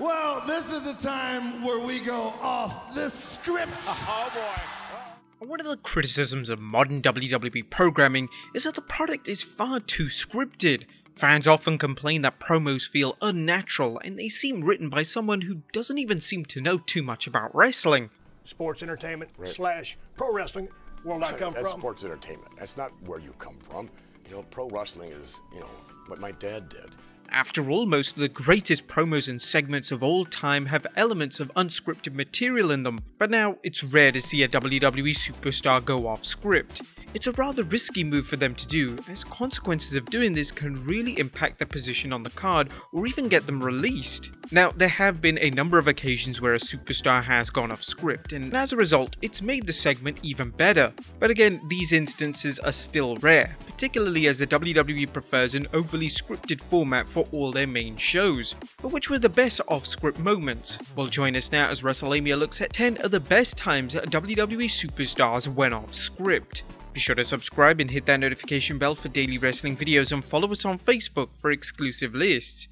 Well, this is a time where we go off the script. Oh boy. One of the criticisms of modern WWE programming is that the product is far too scripted. Fans often complain that promos feel unnatural and they seem written by someone who doesn't even seem to know too much about wrestling. Sports entertainment slash pro wrestling. Where I come That's from. sports entertainment. That's not where you come from. You know, pro wrestling is, you know, what my dad did. After all, most of the greatest promos and segments of all time have elements of unscripted material in them, but now it's rare to see a WWE superstar go off script. It's a rather risky move for them to do, as consequences of doing this can really impact their position on the card or even get them released. Now, there have been a number of occasions where a superstar has gone off script, and as a result, it's made the segment even better. But again, these instances are still rare, particularly as the WWE prefers an overly scripted format for all their main shows. But which were the best off script moments? Well, join us now as Wrestlelamia looks at 10 of the best times WWE superstars went off script. Be sure to subscribe and hit that notification bell for daily wrestling videos and follow us on Facebook for exclusive lists.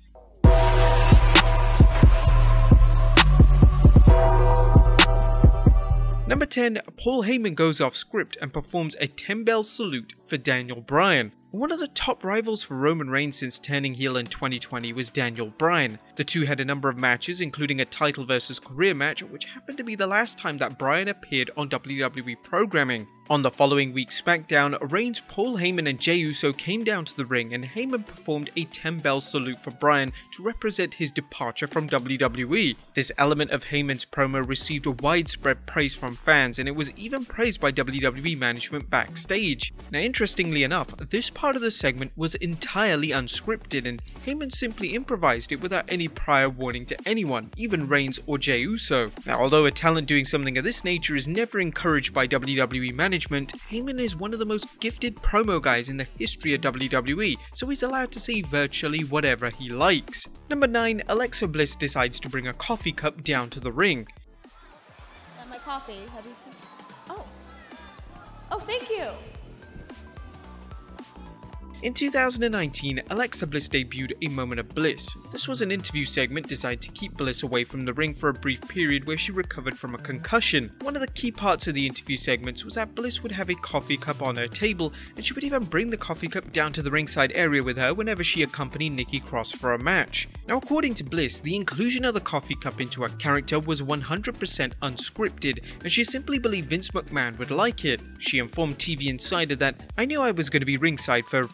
Number 10, Paul Heyman goes off script and performs a 10 bell salute for Daniel Bryan. One of the top rivals for Roman Reigns since turning heel in 2020 was Daniel Bryan. The two had a number of matches, including a title versus career match, which happened to be the last time that Bryan appeared on WWE programming. On the following week's SmackDown, Reigns, Paul Heyman, and Jey Uso came down to the ring, and Heyman performed a 10 bell salute for Bryan to represent his departure from WWE. This element of Heyman's promo received a widespread praise from fans, and it was even praised by WWE management backstage. Now, interestingly enough, this part of the segment was entirely unscripted, and Heyman simply improvised it without any prior warning to anyone, even Reigns or Jey Uso. Now, although a talent doing something of this nature is never encouraged by WWE management, Heyman is one of the most gifted promo guys in the history of WWE, so he's allowed to say virtually whatever he likes. Number 9, Alexa Bliss decides to bring a coffee cup down to the ring. My coffee. Have you seen? Oh. Oh, thank you. In 2019, Alexa Bliss debuted A Moment of Bliss. This was an interview segment designed to keep Bliss away from the ring for a brief period where she recovered from a concussion. One of the key parts of the interview segments was that Bliss would have a coffee cup on her table, and she would even bring the coffee cup down to the ringside area with her whenever she accompanied Nikki Cross for a match. Now, according to Bliss, the inclusion of the coffee cup into her character was 100% unscripted, and she simply believed Vince McMahon would like it. She informed TV Insider that, I knew I was going to be ringside for a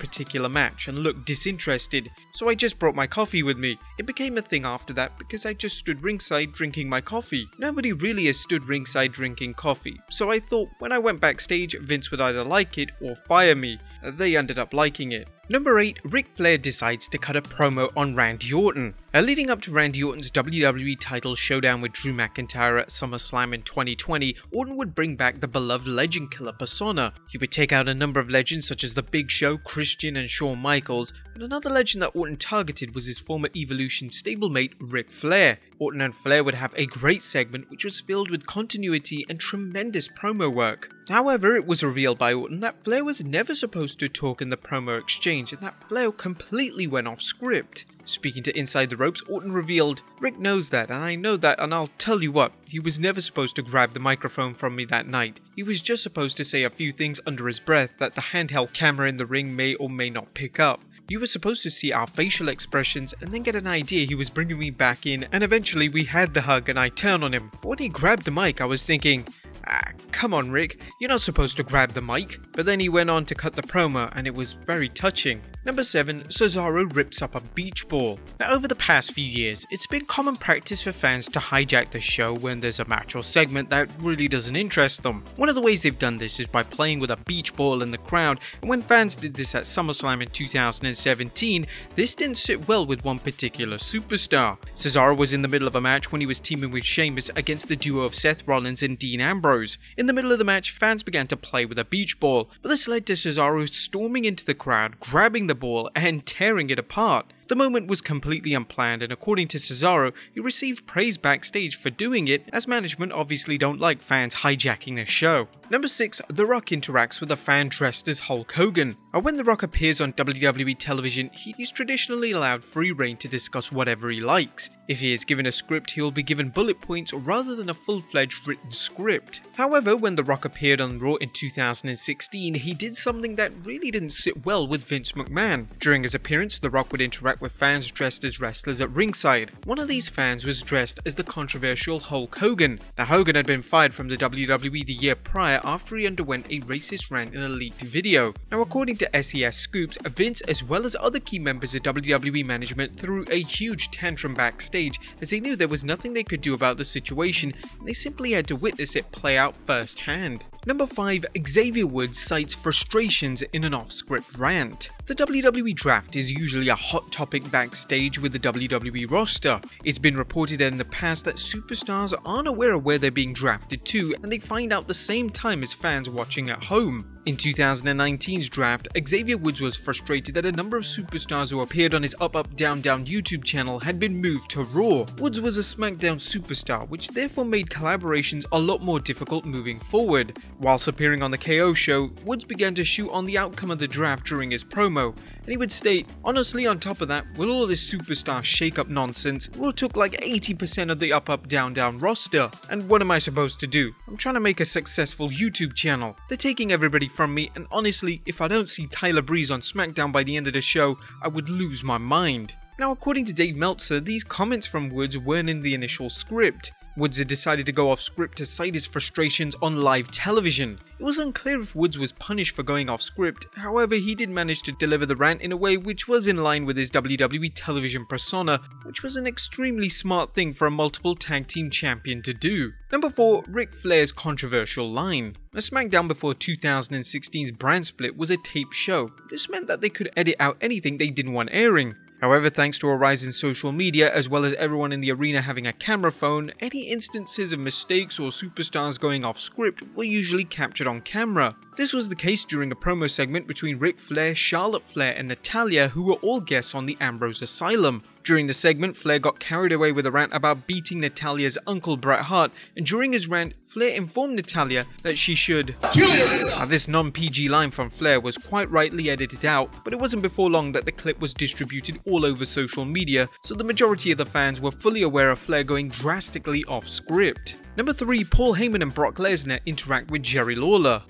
match and looked disinterested, so I just brought my coffee with me. It became a thing after that because I just stood ringside drinking my coffee. Nobody really has stood ringside drinking coffee, so I thought when I went backstage, Vince would either like it or fire me. They ended up liking it. Number 8, Ric Flair decides to cut a promo on Randy Orton. Leading up to Randy Orton's WWE title showdown with Drew McIntyre at SummerSlam in 2020, Orton would bring back the beloved legend killer persona. He would take out a number of legends such as The Big Show, Christian, and Shawn Michaels, but another legend that Orton targeted was his former Evolution stablemate Ric Flair. Orton and Flair would have a great segment which was filled with continuity and tremendous promo work. However, it was revealed by Orton that Flair was never supposed to talk in the promo exchange and that Flair completely went off script. Speaking to Inside the Ropes, Orton revealed, Ric knows that, and I know that, and I'll tell you what, he was never supposed to grab the microphone from me that night. He was just supposed to say a few things under his breath that the handheld camera in the ring may or may not pick up. You were supposed to see our facial expressions and then get an idea he was bringing me back in, and eventually we had the hug and I turned on him. When he grabbed the mic, I was thinking, ah, come on, Ric, you're not supposed to grab the mic. But then he went on to cut the promo, and it was very touching. Number 7, Cesaro rips up a beach ball. Now, over the past few years, it's been common practice for fans to hijack the show when there's a match or segment that really doesn't interest them. One of the ways they've done this is by playing with a beach ball in the crowd, and when fans did this at SummerSlam in 2017, this didn't sit well with one particular superstar. Cesaro was in the middle of a match when he was teaming with Sheamus against the duo of Seth Rollins and Dean Ambrose. In the middle of the match, fans began to play with a beach ball, but this led to Cesaro storming into the crowd, grabbing the ball, and tearing it apart. The moment was completely unplanned, and according to Cesaro, he received praise backstage for doing it, as management obviously don't like fans hijacking their show. Number 6, The Rock interacts with a fan dressed as Hulk Hogan. Uh, when The Rock appears on WWE television, he is traditionally allowed free reign to discuss whatever he likes. If he is given a script, he will be given bullet points rather than a full-fledged written script. However, when The Rock appeared on Raw in 2016, he did something that really didn't sit well with Vince McMahon. During his appearance, The Rock would interact with fans dressed as wrestlers at ringside. One of these fans was dressed as the controversial Hulk Hogan. Now, Hogan had been fired from the WWE the year prior after he underwent a racist rant in a leaked video. Now, according to SES Scoops, Vince as well as other key members of WWE management threw a huge tantrum backstage as they knew there was nothing they could do about the situation and they simply had to witness it play out firsthand. Number 5. Xavier Woods cites frustrations in an off-script rant. The WWE draft is usually a hot topic backstage with the WWE roster. It's been reported in the past that superstars aren't aware of where they're being drafted to and they find out the same time as fans watching at home. In 2019's draft, Xavier Woods was frustrated that a number of superstars who appeared on his Up Up Down Down YouTube channel had been moved to Raw. Woods was a SmackDown superstar, which therefore made collaborations a lot more difficult moving forward. Whilst appearing on the KO show, Woods began to shoot on the outcome of the draft during his promo, and he would state, Honestly, on top of that, with all this superstar shake-up nonsense, Raw took like 80% of the Up Up Down Down roster. And what am I supposed to do? I'm trying to make a successful YouTube channel. They're taking everybody from me, and honestly, if I don't see Tyler Breeze on SmackDown by the end of the show, I would lose my mind. Now, according to Dave Meltzer, these comments from Woods weren't in the initial script. Woods had decided to go off script to cite his frustrations on live television. It was unclear if Woods was punished for going off script, however he did manage to deliver the rant in a way which was in line with his WWE television persona, which was an extremely smart thing for a multiple tag team champion to do. Number 4. Ric Flair's controversial line. A SmackDown before 2016's brand split was a taped show. This meant that they could edit out anything they didn't want airing. However, thanks to a rise in social media, as well as everyone in the arena having a camera phone, any instances of mistakes or superstars going off script were usually captured on camera. This was the case during a promo segment between Ric Flair, Charlotte Flair, and Natalya, who were all guests on the Ambrose Asylum. During the segment, Flair got carried away with a rant about beating Natalya's uncle Bret Hart, and during his rant, Flair informed Natalya that she should. Now, this non PG line from Flair was quite rightly edited out, but it wasn't before long that the clip was distributed all over social media, so the majority of the fans were fully aware of Flair going drastically off script. Number 3 Paul Heyman and Brock Lesnar interact with Jerry Lawler.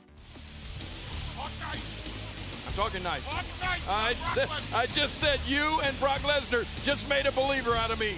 I'm talking nice. I, said, I just said you and Brock Lesnar just made a believer out of me.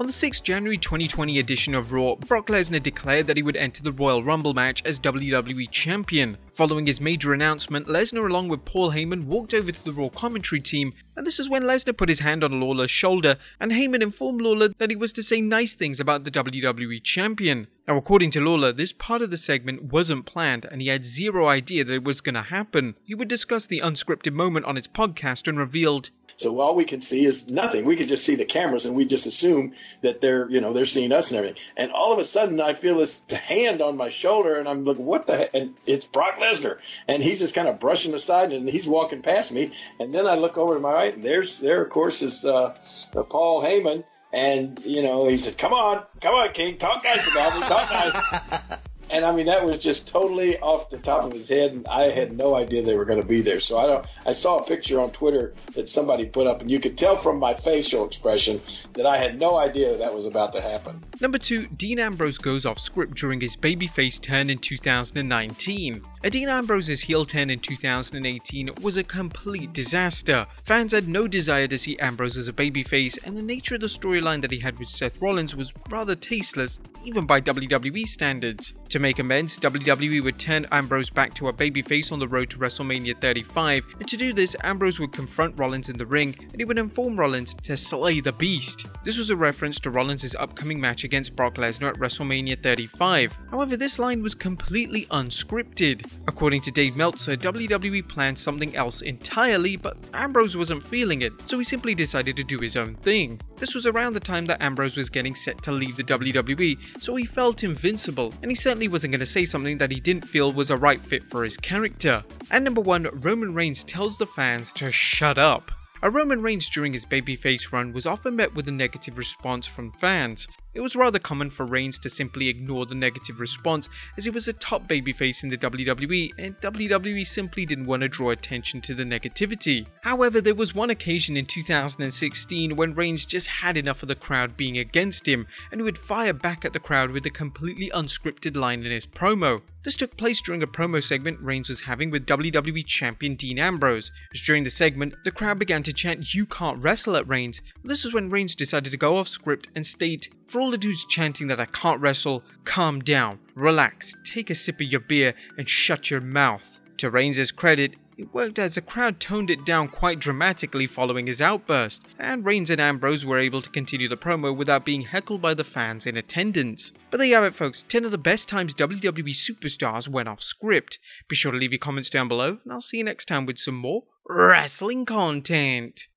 On the 6th January 2020 edition of Raw, Brock Lesnar declared that he would enter the Royal Rumble match as WWE Champion. Following his major announcement, Lesnar along with Paul Heyman walked over to the Raw commentary team, and this is when Lesnar put his hand on Lawler's shoulder, and Heyman informed Lawler that he was to say nice things about the WWE Champion. Now, according to Lawler, this part of the segment wasn't planned, and he had zero idea that it was going to happen. He would discuss the unscripted moment on his podcast and revealed, so all we can see is nothing. We could just see the cameras and we just assume that they're, you know, they're seeing us and everything. And all of a sudden I feel this hand on my shoulder and I'm looking, what the heck? And it's Brock Lesnar. And he's just kind of brushing aside and he's walking past me. And then I look over to my right and there's, there of course is, uh, Paul Heyman. And, you know, he said, come on, come on, King, talk nice about me, talk nice. and I mean that was just totally off the top of his head, and I had no idea they were going to be there. So I don't. I saw a picture on Twitter that somebody put up, and you could tell from my facial expression that I had no idea that was about to happen. Number two, Dean Ambrose goes off script during his babyface turn in 2019. Dean Ambrose's heel turn in 2018 was a complete disaster. Fans had no desire to see Ambrose as a babyface, and the nature of the storyline that he had with Seth Rollins was rather tasteless, even by WWE standards. To make amends, WWE would turn Ambrose back to a babyface on the road to WrestleMania 35, and to do this, Ambrose would confront Rollins in the ring, and he would inform Rollins to slay the beast. This was a reference to Rollins' upcoming match against Brock Lesnar at WrestleMania 35. However, this line was completely unscripted. According to Dave Meltzer, WWE planned something else entirely, but Ambrose wasn't feeling it, so he simply decided to do his own thing. This was around the time that Ambrose was getting set to leave the WWE, so he felt invincible, and he certainly wasn't going to say something that he didn't feel was a right fit for his character. And number 1, Roman Reigns tells the fans to shut up. A Roman Reigns during his babyface run was often met with a negative response from fans. It was rather common for Reigns to simply ignore the negative response as he was a top babyface in the WWE and WWE simply didn't want to draw attention to the negativity. However, there was one occasion in 2016 when Reigns just had enough of the crowd being against him and he would fire back at the crowd with a completely unscripted line in his promo. This took place during a promo segment Reigns was having with WWE Champion Dean Ambrose. As during the segment, the crowd began to chant, You can't wrestle at Reigns. This is when Reigns decided to go off script and state, For all the dudes chanting that I can't wrestle, calm down, relax, take a sip of your beer, and shut your mouth. To Reigns' credit, it worked as the crowd toned it down quite dramatically following his outburst, and Reigns and Ambrose were able to continue the promo without being heckled by the fans in attendance. But there you have it folks, 10 of the best times WWE superstars went off script. Be sure to leave your comments down below, and I'll see you next time with some more wrestling content.